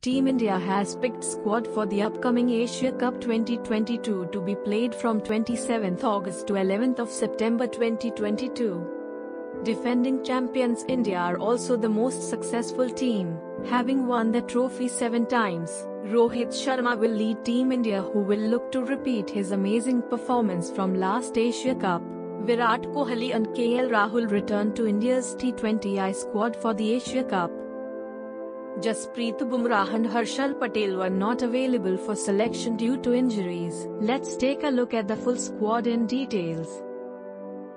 Team India has picked squad for the upcoming Asia Cup 2022 to be played from 27th August to 11th of September 2022. Defending champions India are also the most successful team, having won the trophy seven times. Rohit Sharma will lead Team India who will look to repeat his amazing performance from last Asia Cup. Virat Kohli and KL Rahul return to India's T20I squad for the Asia Cup. Jasprit Bumrah and Harshal Patel were not available for selection due to injuries. Let's take a look at the full squad in details.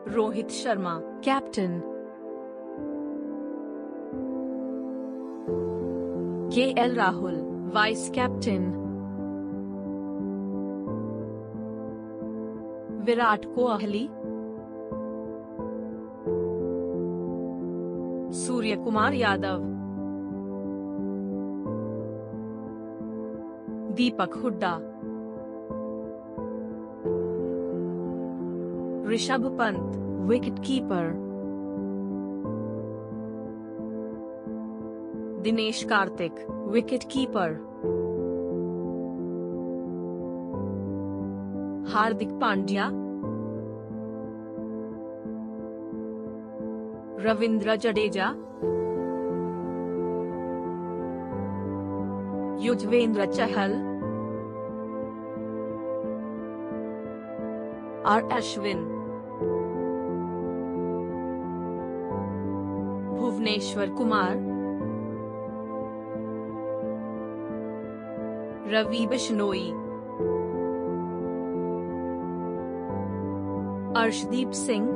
Rohit Sharma, Captain. KL Rahul, Vice Captain. Virat Kohli. Surya Kumar Yadav. Deepak Hooda. Rishabh Pant wicketkeeper Dinesh Karthik wicketkeeper Hardik Pandya. Ravindra Jadeja. Yuzvendra Chahal. R. Ashwin. Bhuvneshwar Kumar Ravi Bishnoi Arshdeep Singh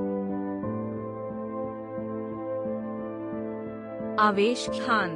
Avesh Khan